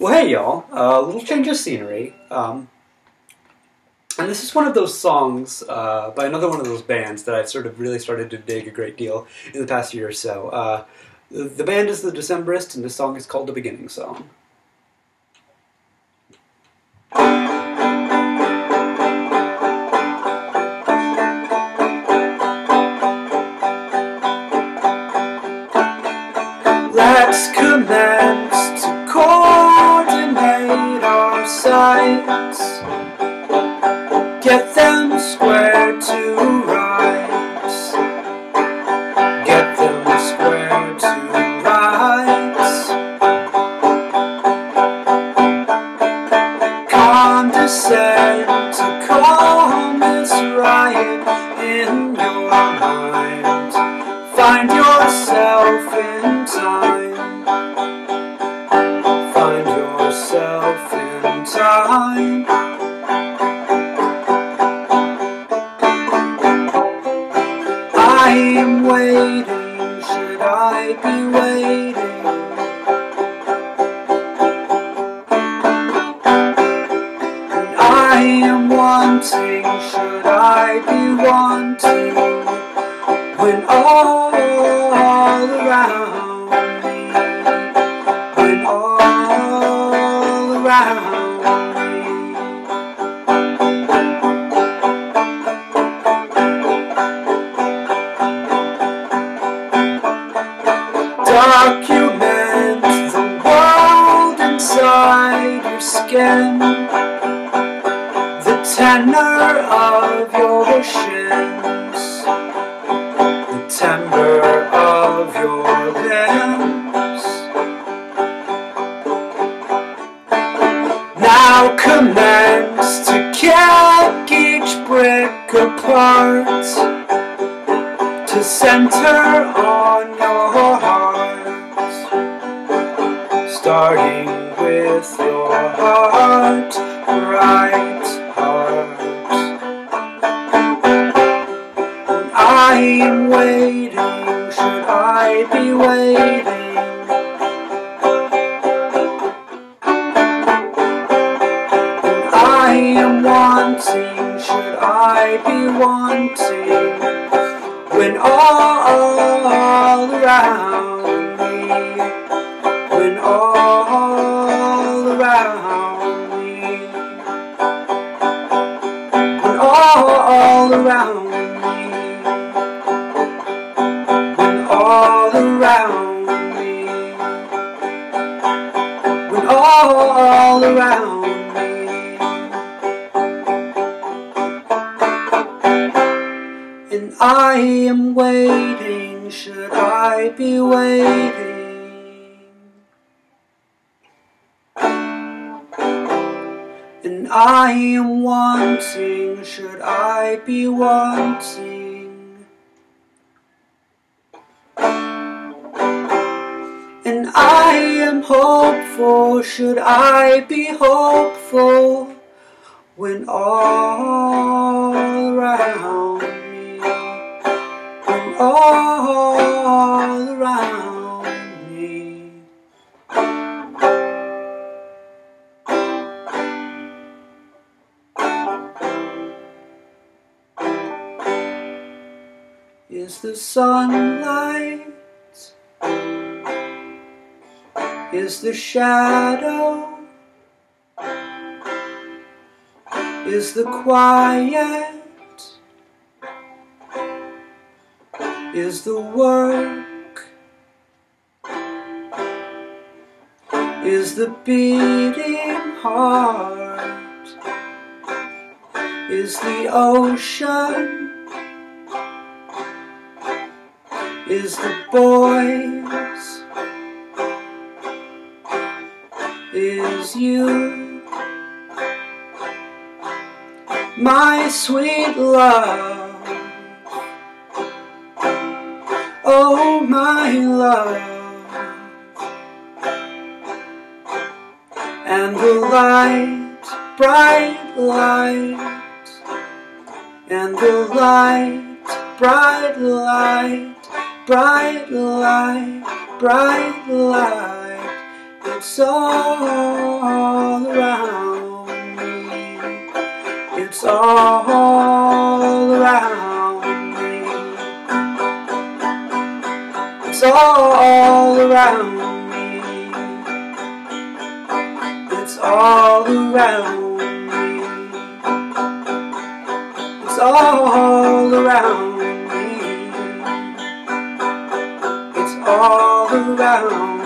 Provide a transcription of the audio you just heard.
Well, hey y'all, a uh, little change of scenery. Um, and this is one of those songs uh, by another one of those bands that I've sort of really started to dig a great deal in the past year or so. Uh, the, the band is the Decemberists, and this song is called The Beginning Song. Let's our be wanting? When all around me, when all around me. Document the world inside your skin, tenor of your shins, the timbre of your limbs. Now commence to kick each brick apart to center on your heart, starting with your heart, right wanting, should I be wanting? When all around me, when all around me, when all around me, when all around me, when all around I am waiting, should I be waiting? And I am wanting, should I be wanting? And I am hopeful, should I be hopeful? When all around all around me. Is the sunlight? Is the shadow? Is the quiet? Is the work? Is the beating heart? Is the ocean? Is the boys? Is you? My sweet love, oh my love. And the light, bright light, and the light, bright light, bright light, bright light, it's all around me. It's all It's all around me. It's all around me. It's all around me. It's all around